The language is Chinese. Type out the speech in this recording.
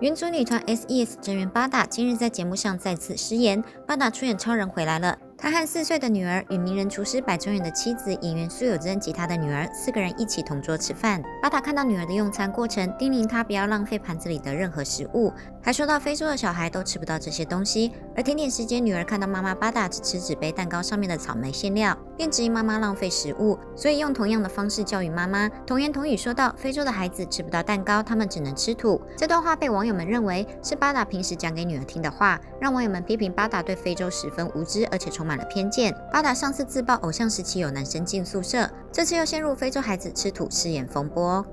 原组女团 S.E.S 成员巴达今日在节目上再次失言，巴达出演《超人》回来了。他和四岁的女儿与名人厨师百中远的妻子演员苏有贞及他的女儿四个人一起同桌吃饭。巴达看到女儿的用餐过程，叮咛她不要浪费盘子里的任何食物，还说到非洲的小孩都吃不到这些东西。而甜点时间，女儿看到妈妈巴达只吃纸杯蛋糕上面的草莓馅料，便质疑妈妈浪费食物，所以用同样的方式教育妈妈，童言童语说道：“非洲的孩子吃不到蛋糕，他们只能吃土。”这段话被网友们认为是巴达平时讲给女儿听的话，让网友们批评巴达对非洲十分无知，而且充满满了偏见，巴达上次自曝偶像时期有男生进宿舍，这次又陷入非洲孩子吃土饰演风波。